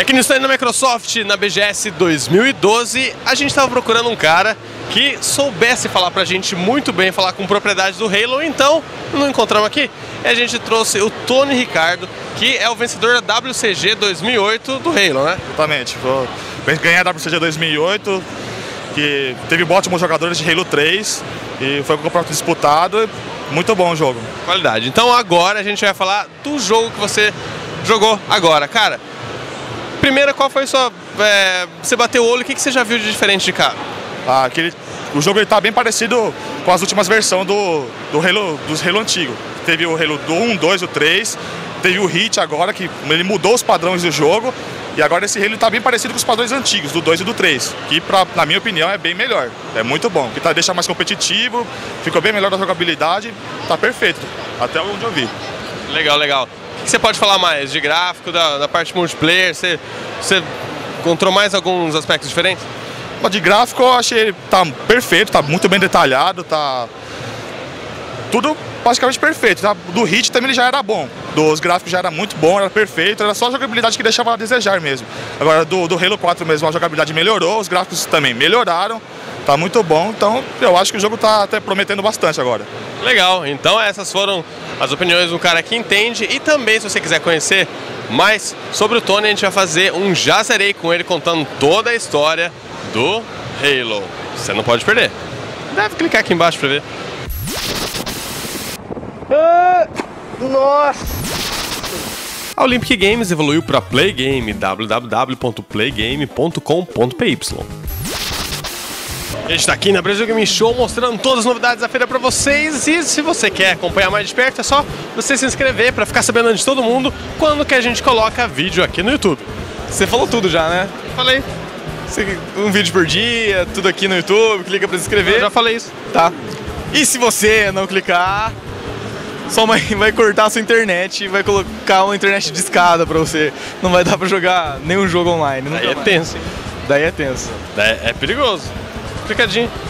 E aqui no stand da Microsoft, na BGS 2012, a gente estava procurando um cara que soubesse falar pra gente muito bem, falar com propriedade do Halo, então não encontramos aqui. E a gente trouxe o Tony Ricardo, que é o vencedor da WCG 2008 do Halo, né? Exatamente. Ganhei a WCG 2008, que teve ótimos jogadores de Halo 3 e foi um campeonato disputado. Muito bom o jogo. Qualidade. Então agora a gente vai falar do jogo que você jogou agora. Cara, primeiro qual foi a sua. É, você bateu o olho, o que, que você já viu de diferente de cara? Ah, aquele, o jogo está bem parecido com as últimas versões do, do Halo, dos Halo antigos. Teve o Halo do 1, 2, o 3, teve o Hit agora, que ele mudou os padrões do jogo. E agora esse Halo está bem parecido com os padrões antigos, do 2 e do 3, que pra, na minha opinião é bem melhor. É muito bom, que tá, deixa mais competitivo, ficou bem melhor da jogabilidade, tá perfeito, até onde eu vi. Legal, legal. O que você pode falar mais de gráfico, da, da parte multiplayer? Você, você encontrou mais alguns aspectos diferentes? De gráfico eu achei tá perfeito, tá muito bem detalhado, tá tudo basicamente perfeito. Tá? Do hit também ele já era bom, dos gráficos já era muito bom, era perfeito, era só a jogabilidade que deixava a desejar mesmo. Agora do, do Halo 4 mesmo a jogabilidade melhorou, os gráficos também melhoraram, tá muito bom, então eu acho que o jogo tá até prometendo bastante agora. Legal, então essas foram as opiniões do cara que entende e também se você quiser conhecer mais sobre o Tony, a gente vai fazer um Já Zerei com ele contando toda a história do Halo. Você não pode perder. Deve clicar aqui embaixo para ver. Ah, nossa! A Olympic Games evoluiu para Playgame, www.playgame.com.py. A gente está aqui na Brasil Game Show mostrando todas as novidades da feira para vocês e se você quer acompanhar mais de perto é só você se inscrever para ficar sabendo de todo mundo quando que a gente coloca vídeo aqui no YouTube. Você falou tudo já, né? Falei. Um vídeo por dia, tudo aqui no YouTube, clica para se inscrever. Eu já falei isso. Tá. E se você não clicar, sua mãe vai cortar a sua internet e vai colocar uma internet de escada pra você. Não vai dar pra jogar nenhum jogo online. Daí é tenso. Daí é tenso. Daí é perigoso. Clicadinho.